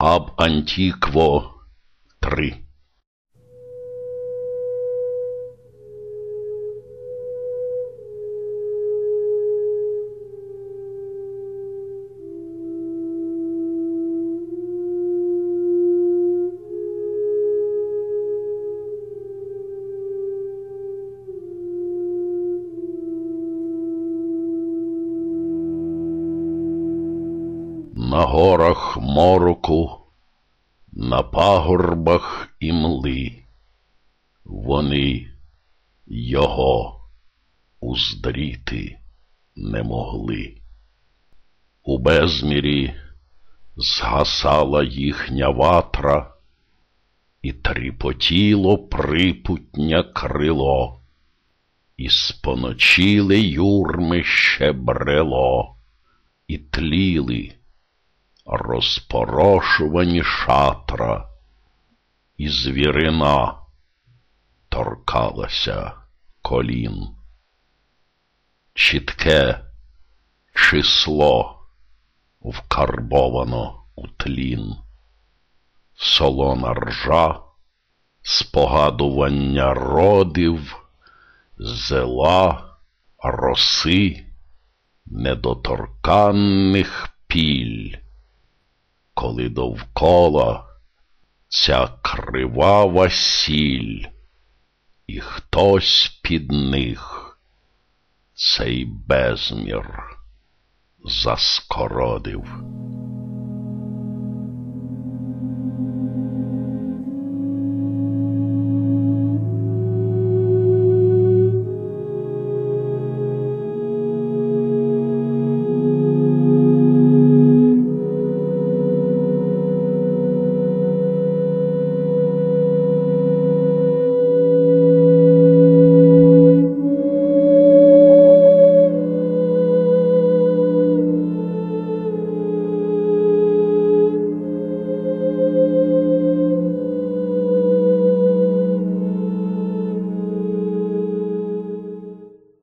Аб Антікво 3 На горах мороку, на пагорбах і мли, вони його уздріти не могли. У безмірі згасала їхня ватра, і тріпотіло припутня крило, і споночили юрми ще брело, і тліли розпорошувані шатра, і звірина торкалася колін. Чітке число вкарбовано у тлін, солона ржа, спогадування родив, зела, роси, недоторканних піль коли довкола ця кривава сіль, і хтось під них цей безмір заскородив.